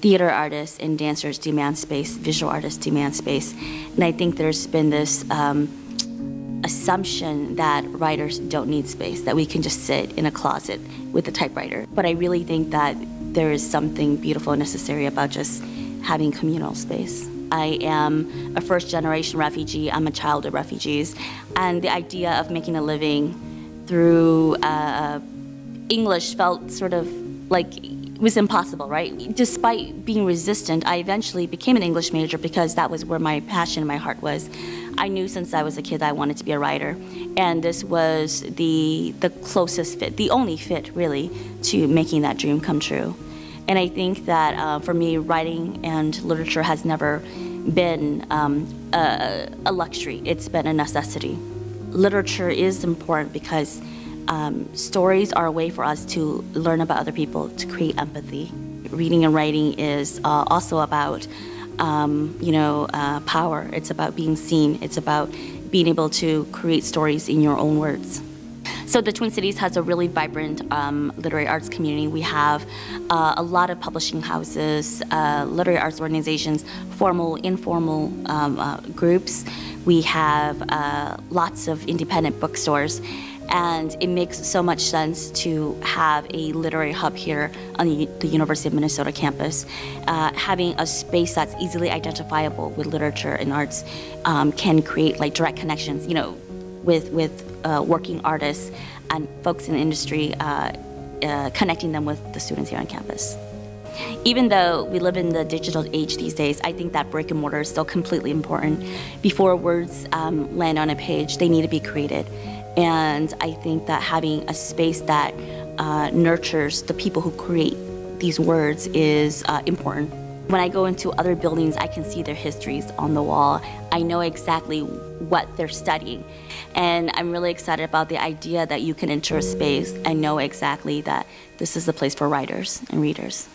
theater artists and dancers demand space, visual artists demand space. And I think there's been this um, assumption that writers don't need space, that we can just sit in a closet with a typewriter. But I really think that there is something beautiful and necessary about just having communal space. I am a first generation refugee, I'm a child of refugees, and the idea of making a living through uh, English felt sort of like was impossible, right? Despite being resistant, I eventually became an English major because that was where my passion, my heart was. I knew since I was a kid I wanted to be a writer, and this was the the closest fit, the only fit really, to making that dream come true. And I think that uh, for me, writing and literature has never been um, a, a luxury. It's been a necessity. Literature is important because um, stories are a way for us to learn about other people, to create empathy. Reading and writing is uh, also about, um, you know, uh, power. It's about being seen. It's about being able to create stories in your own words. So the Twin Cities has a really vibrant um, literary arts community. We have uh, a lot of publishing houses, uh, literary arts organizations, formal, informal um, uh, groups. We have uh, lots of independent bookstores and it makes so much sense to have a literary hub here on the, University of Minnesota campus. Uh, having a space that's easily identifiable with literature and arts um, can create like direct connections, you know, with, with uh, working artists and folks in the industry, uh, uh connecting them with the students here on campus. Even though we live in the digital age these days, I think that brick and mortar is still completely important. Before words um, land on a page, they need to be created. And I think that having a space that uh, nurtures the people who create these words is uh, important. When I go into other buildings, I can see their histories on the wall. I know exactly what they're studying. And I'm really excited about the idea that you can enter a space and know exactly that this is the place for writers and readers.